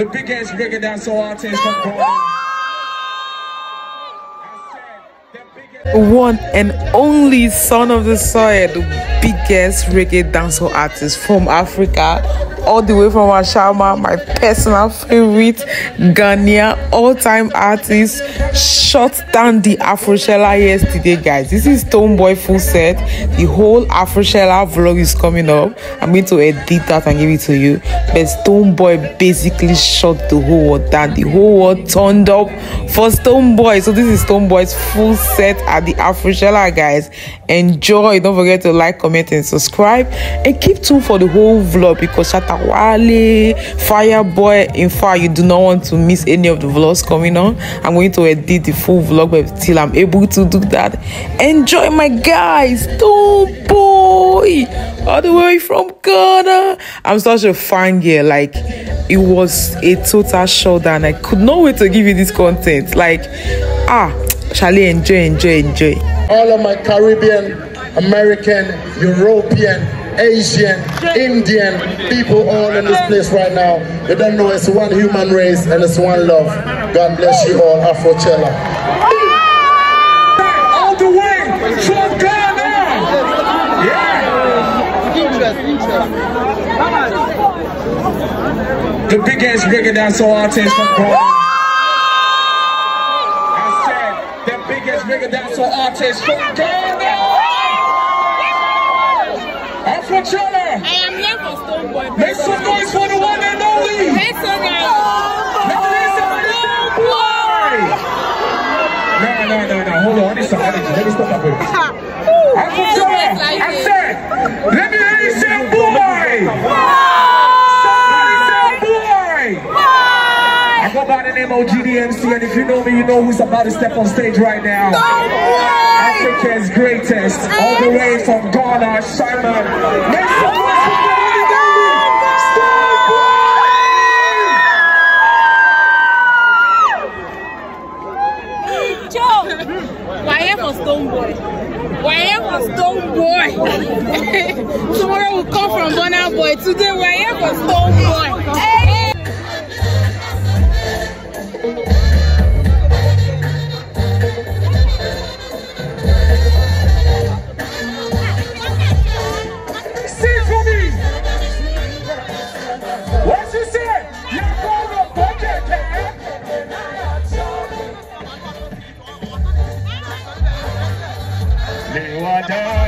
the biggest reggae dancehall artist from. One and only son of the soil, the biggest reggae dancehall artist from Africa, all the way from Ashaiman, my personal favorite Ghanaian all-time artist, shut down the Afrochella yesterday, guys. This is Stonebwoy full set. The whole Afrochella vlog is coming up. I'm going to edit that and give it to you. But Stonebwoy basically shut the whole world down. The whole world turned up for Stonebwoy. So this is Stonebwoy's full set at the Afrochella, guys. Enjoy. Don't forget to like, comment, and subscribe. And keep tuned for the whole vlog because Shatta Wale, Fireboy, in fact, you do not want to miss any of the vlogs coming on. I'm going to edit the full vlog but till I'm able to do that. Enjoy my guys, Stonebwoy, all the way from Ghana. I'm such a fan girl. Like it was a total showdown. I could not wait to give you this content. Like ah, Charlie, enjoy, enjoy, enjoy. all of my Caribbean, American, European, Asian, Indian people all in this place right now. You don't know it's one human race and it's one love. God bless you all, Afrochella. All the way from Ghana. Yeah. The biggest reggae dancehall artist from Ghana. I said the biggest reggae dancehall artist from Ghana. Afrochella. I am here for Stonebwoy. Make some noise for the one and only. Make some. No, no, no, no. Hold on. Let me stop. Let me, let me stop that bit. Afrochella. I said, let me hear you say boy. Somebody say boy. I go by the name of and if you know me, you know who's about to step on stage right now. Africa's greatest, all the way from Ghana, Simon. Make some noise for the one and. Joe, we're here for Stonebwoy. We're here for Stonebwoy. Tomorrow we'll come from Burna Boy. Today we're here for Stonebwoy. Hey. Lewa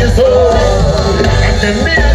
Over. And the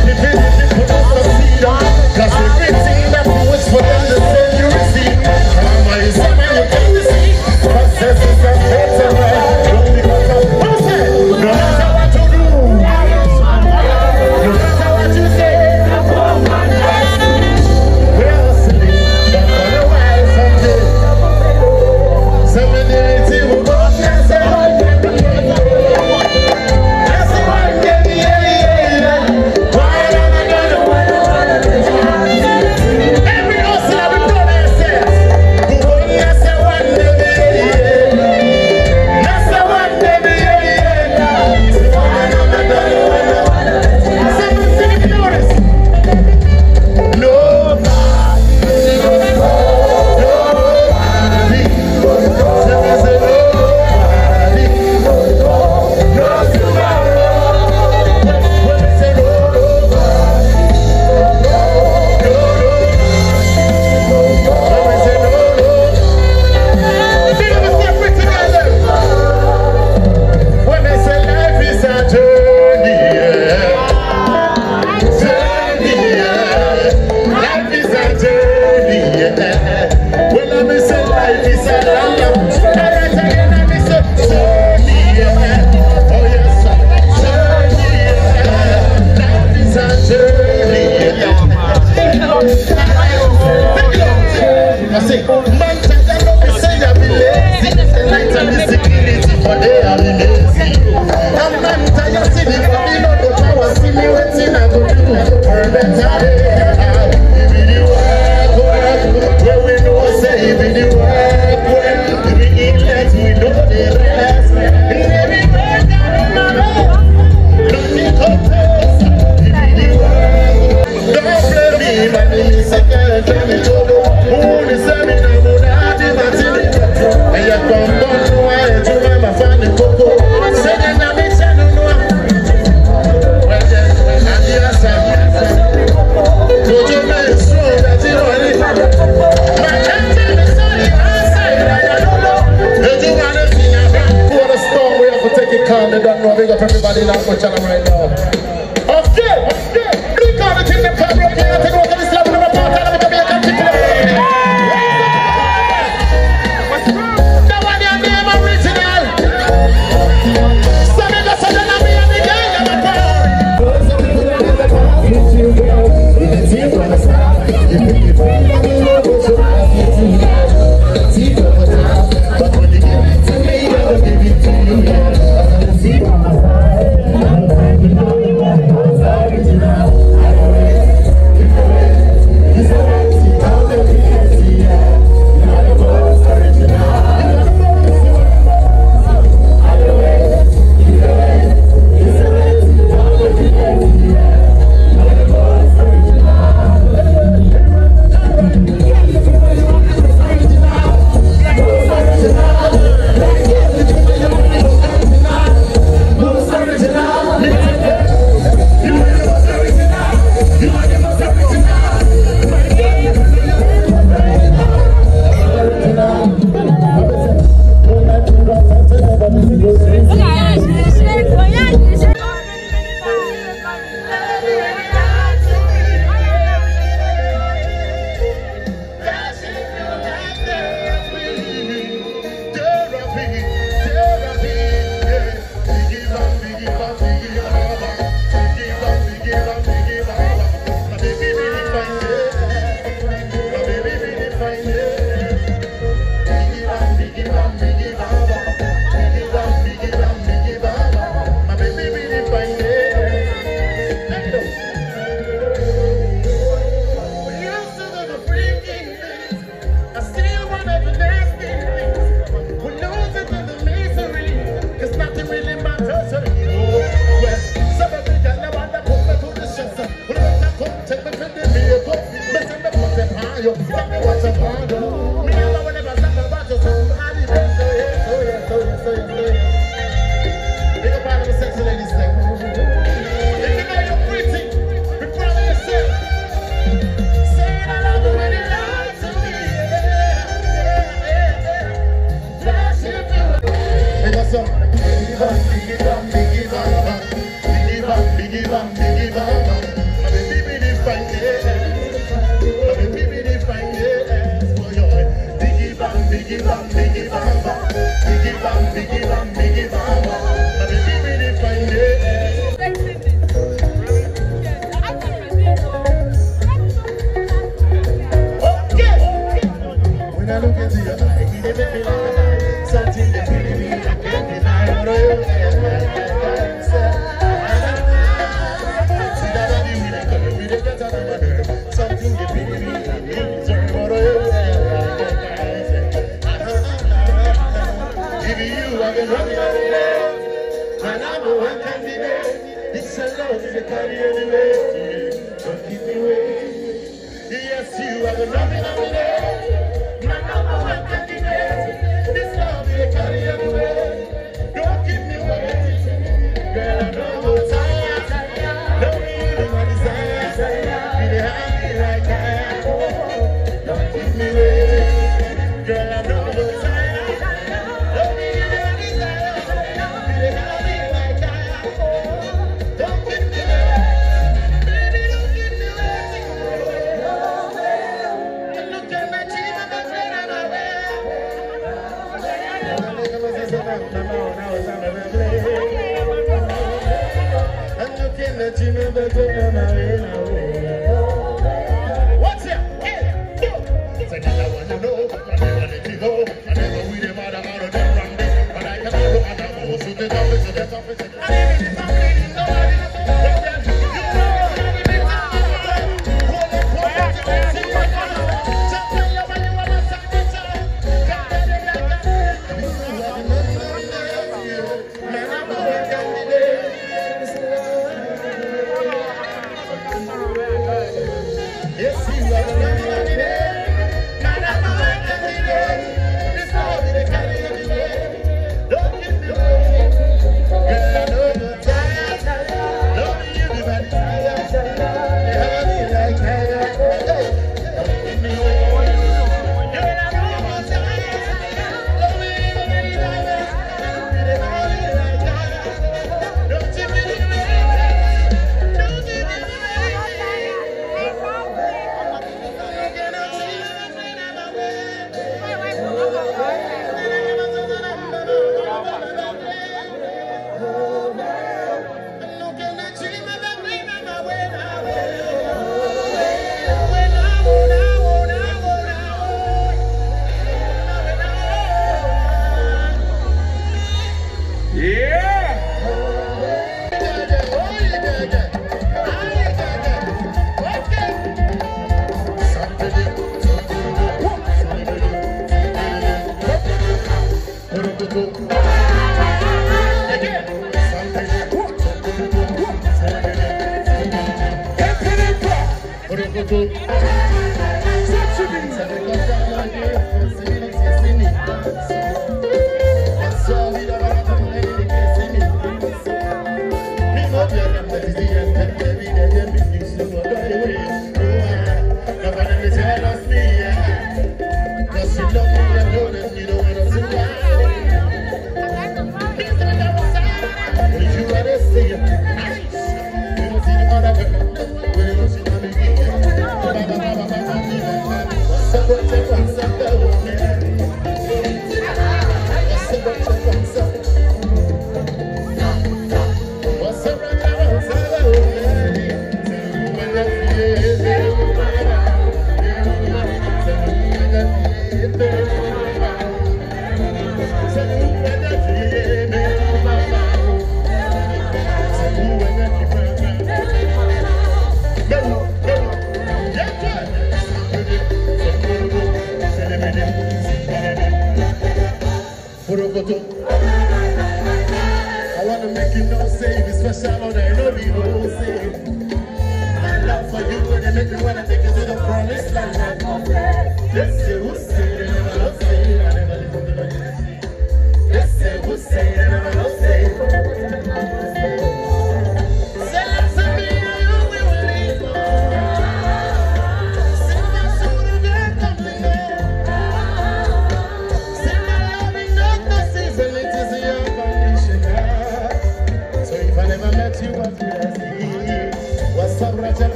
Yes,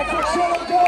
That's what Solo does.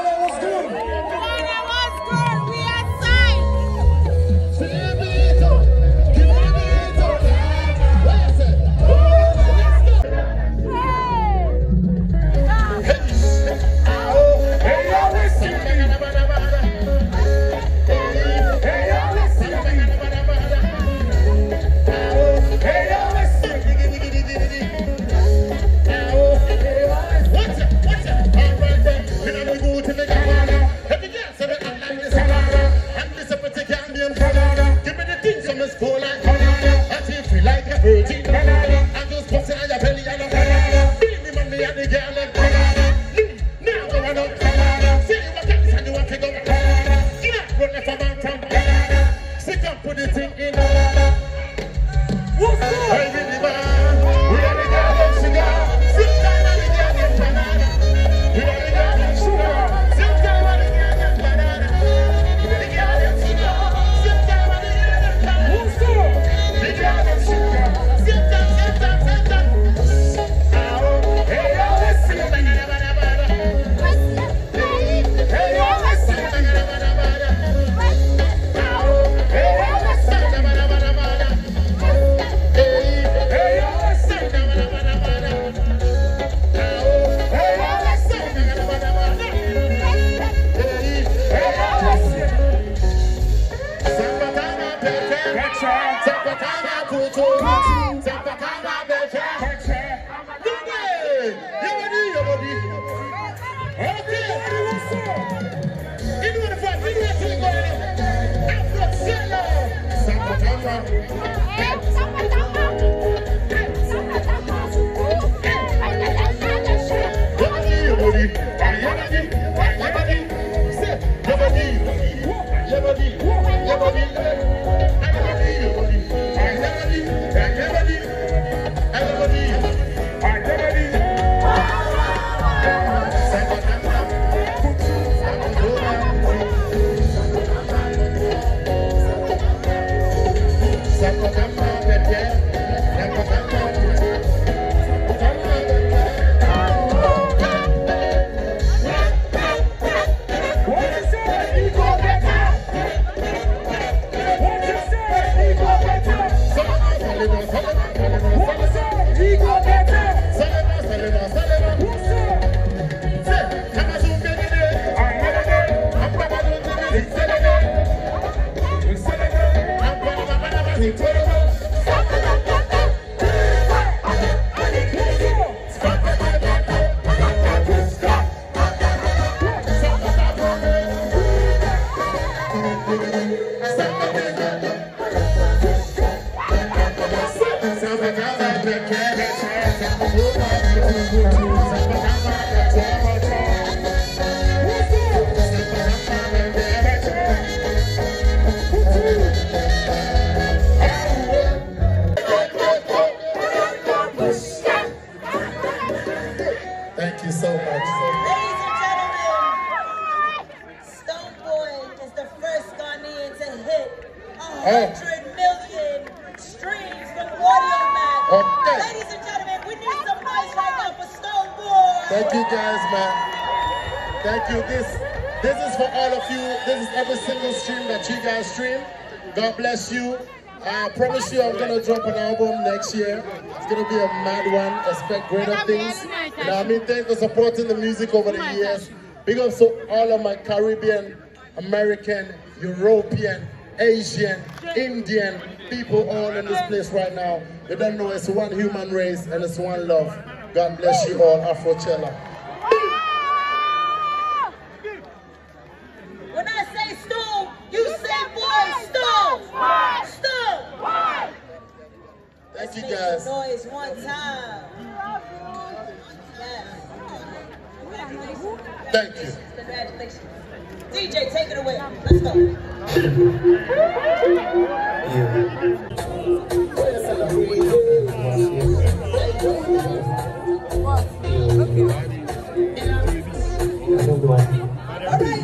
God bless you. I promise you I'm going to drop an album next year. It's going to be a mad one. Expect greater things. You know I mean? Thanks for supporting the music over the years. Big ups to all of my Caribbean, American, European, Asian, Indian people all in this place right now. You don't know it's one human race and it's one love. God bless you all, Afrochella. Thank you guys. Noise one time. Thank you. Congratulations. DJ, take it away. Let's go. Yeah. All right.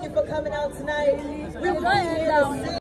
thank you for coming out tonight. We love you.